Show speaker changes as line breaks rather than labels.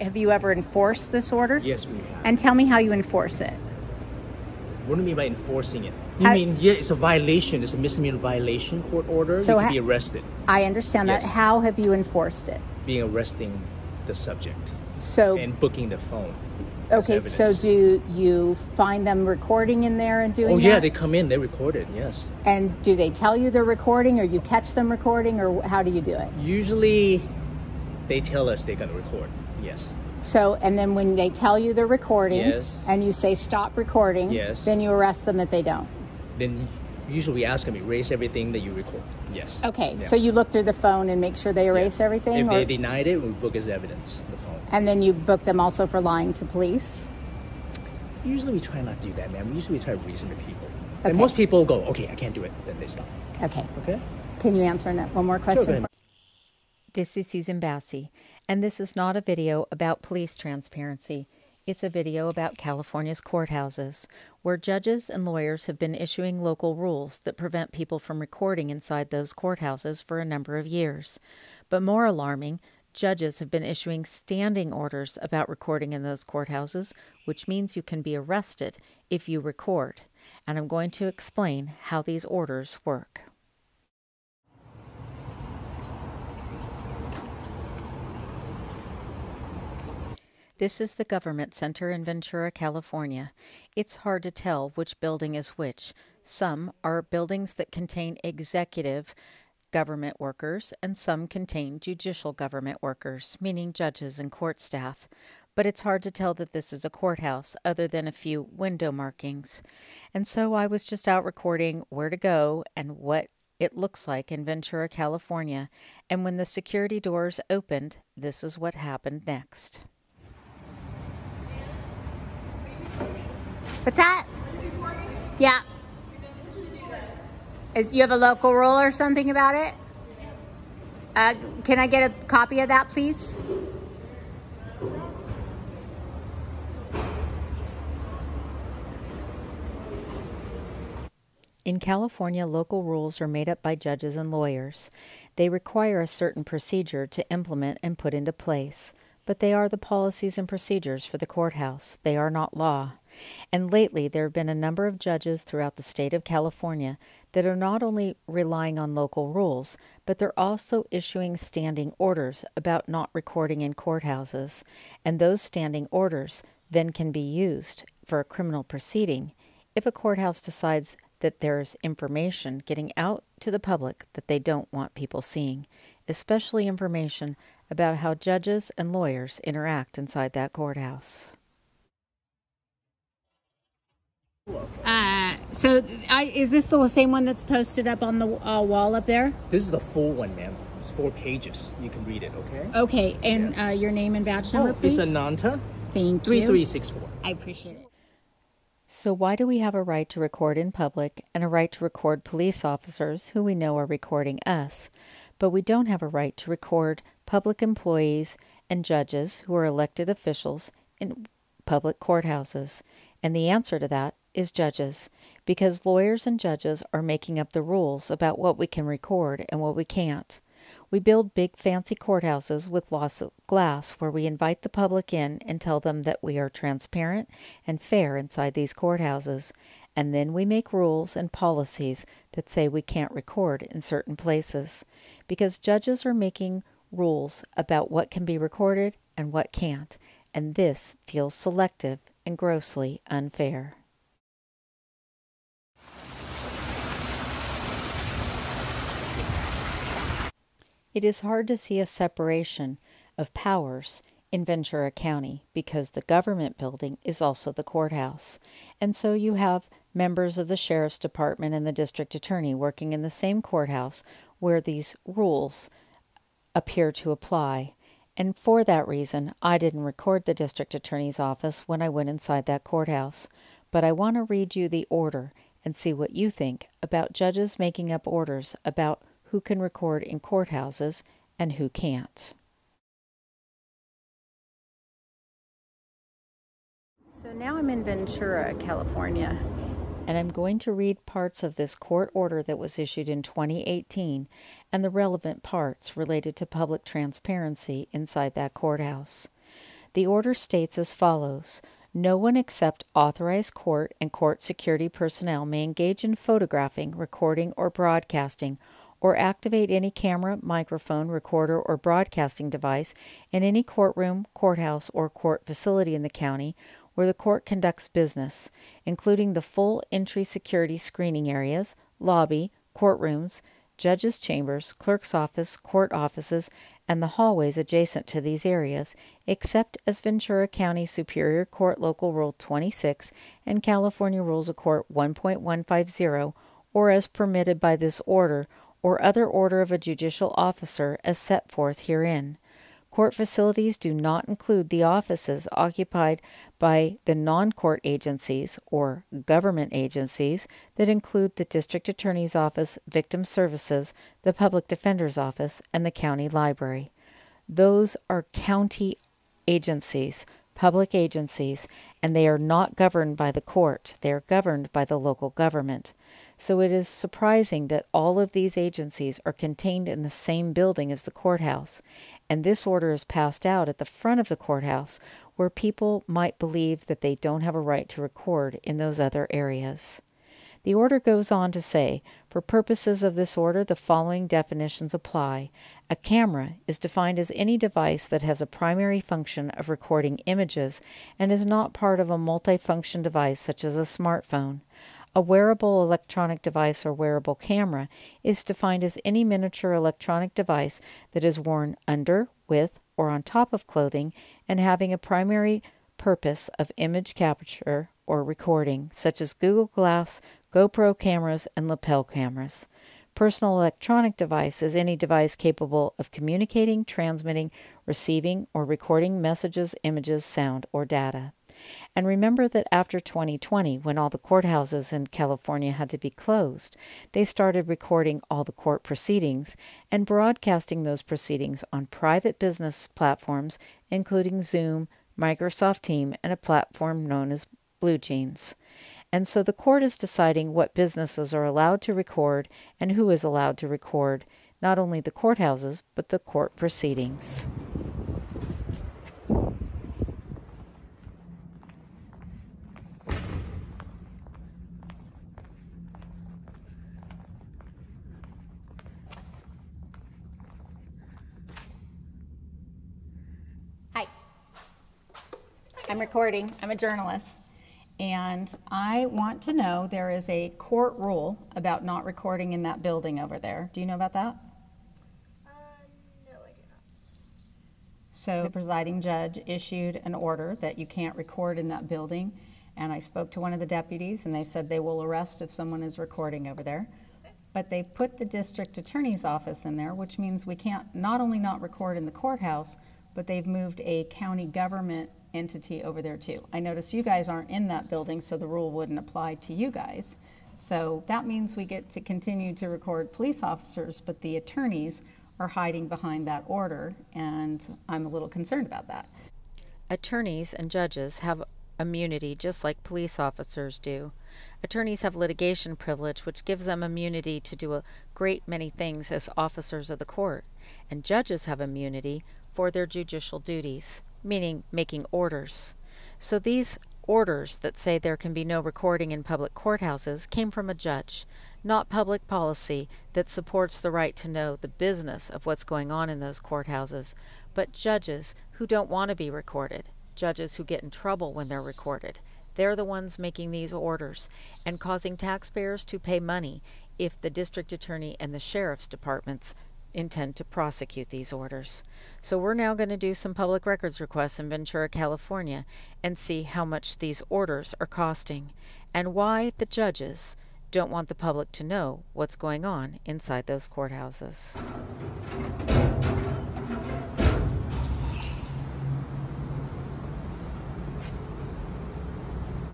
Have you ever enforced this order?
Yes, we have.
And tell me how you enforce it.
What do you mean by enforcing it? You
How-
mean yeah, it's a violation. It's a misdemeanor violation court order.
So
you can be arrested.
I understand that. How have you enforced it?
Being arresting the subject
So,
and booking the phone.
okay, so do you find them recording in there and doing
Oh yeah,
that?
they come in. They record it. Yes.
And do they tell you they're recording or you catch them recording or how do you do it?
Usually, they tell us they're gonna record. Yes.
So, and then when they tell you they're recording
Yes.
and you say stop recording,
Yes.
then you arrest them if they don't.
Then usually we ask them erase everything that you record. Yes.
Okay,
Yeah.
so you look through the phone and make sure they erase
Yeah.
everything?
If
or,
they denied it, we book as evidence the phone.
and then you book them also for lying to police?
Usually we try not to do that, man. Usually we try to reason to people.
Okay.
And most people go, okay, I can't do it. Then they stop.
Okay.
Okay.
Can you answer one more question?
ahead.
This is Susan Bassi, and this is not a video about police transparency. It's a video about California's courthouses, where judges and lawyers have been issuing local rules that prevent people from recording inside those courthouses for a number of years. But more alarming, judges have been issuing standing orders about recording in those courthouses, which means you can be arrested if you record. And I'm going to explain how these orders work. This is the Government Center in Ventura, California. It's hard to tell which building is which. Some are buildings that contain executive government workers, and some contain judicial government workers, meaning judges and court staff. But it's hard to tell that this is a courthouse other than a few window markings. And so I was just out recording where to go and what it looks like in Ventura, California. And when the security doors opened, this is what happened next.
What's that? Yeah. Is you have a local rule or something about it? Uh, can I get a copy of that, please?
In California, local rules are made up by judges and lawyers. They require a certain procedure to implement and put into place, but they are the policies and procedures for the courthouse. They are not law. And lately, there have been a number of judges throughout the state of California that are not only relying on local rules, but they're also issuing standing orders about not recording in courthouses. And those standing orders then can be used for a criminal proceeding if a courthouse decides that there's information getting out to the public that they don't want people seeing, especially information about how judges and lawyers interact inside that courthouse.
Uh, so I, is this the same one that's posted up on the uh, wall up there?
This is the full one, ma'am. It's four pages. You can read it, okay?
Okay, and uh, your name and badge number,
Oh,
please.
it's Ananta,
Thank you.
3364.
I appreciate it.
So, why do we have a right to record in public and a right to record police officers who we know are recording us, but we don't have a right to record public employees and judges who are elected officials in public courthouses? And the answer to that is judges, because lawyers and judges are making up the rules about what we can record and what we can't. We build big fancy courthouses with lots of glass where we invite the public in and tell them that we are transparent and fair inside these courthouses. And then we make rules and policies that say we can't record in certain places. Because judges are making rules about what can be recorded and what can't. And this feels selective and grossly unfair. It is hard to see a separation of powers in Ventura County because the government building is also the courthouse. And so you have members of the sheriff's department and the district attorney working in the same courthouse where these rules appear to apply. And for that reason, I didn't record the district attorney's office when I went inside that courthouse. But I want to read you the order and see what you think about judges making up orders about who can record in courthouses and who can't.
So now I'm in Ventura, California.
And I'm going to read parts of this court order that was issued in 2018 and the relevant parts related to public transparency inside that courthouse. The order states as follows No one except authorized court and court security personnel may engage in photographing, recording, or broadcasting, or activate any camera, microphone, recorder, or broadcasting device in any courtroom, courthouse, or court facility in the county where the court conducts business, including the full entry security screening areas, lobby, courtrooms, judges' chambers, clerk's office, court offices, and the hallways adjacent to these areas, except as Ventura County Superior Court Local Rule 26 and California Rules of Court 1.150, or as permitted by this order or other order of a judicial officer as set forth herein. Court facilities do not include the offices occupied by the non court agencies or government agencies that include the District Attorney's Office, Victim Services, the Public Defender's Office, and the County Library. Those are county agencies, public agencies, and they are not governed by the court. They are governed by the local government. So it is surprising that all of these agencies are contained in the same building as the courthouse, and this order is passed out at the front of the courthouse where people might believe that they don't have a right to record in those other areas. The order goes on to say, for purposes of this order, the following definitions apply. A camera is defined as any device that has a primary function of recording images and is not part of a multifunction device such as a smartphone. A wearable electronic device or wearable camera is defined as any miniature electronic device that is worn under, with, or on top of clothing and having a primary purpose of image capture or recording, such as Google Glass, GoPro cameras, and lapel cameras. Personal electronic device is any device capable of communicating, transmitting, receiving, or recording messages, images, sound, or data. And remember that after 2020, when all the courthouses in California had to be closed, they started recording all the court proceedings and broadcasting those proceedings on private business platforms, including Zoom, Microsoft Team, and a platform known as BlueJeans. And so the court is deciding what businesses are allowed to record and who is allowed to record not only the courthouses, but the court proceedings.
Hi, I'm recording. I'm a journalist. And I want to know there is a court rule about not recording in that building over there. Do you know about that?
Uh, no, I do not.
So the presiding judge issued an order that you can't record in that building. And I spoke to one of the deputies, and they said they will arrest if someone is recording over there. But they put the district attorney's office in there, which means we can't not only not record in the courthouse, but they've moved a county government entity over there too. I notice you guys aren't in that building, so the rule wouldn't apply to you guys. So that means we get to continue to record police officers, but the attorneys are hiding behind that order, and I'm a little concerned about that.
Attorneys and judges have immunity just like police officers do. Attorneys have litigation privilege, which gives them immunity to do a great many things as officers of the court, and judges have immunity for their judicial duties meaning making orders. So these orders that say there can be no recording in public courthouses came from a judge, not public policy that supports the right to know the business of what's going on in those courthouses, but judges who don't want to be recorded, judges who get in trouble when they're recorded. They're the ones making these orders and causing taxpayers to pay money if the district attorney and the sheriff's departments intend to prosecute these orders. So we're now going to do some public records requests in Ventura, California, and see how much these orders are costing and why the judges don't want the public to know what's going on inside those courthouses.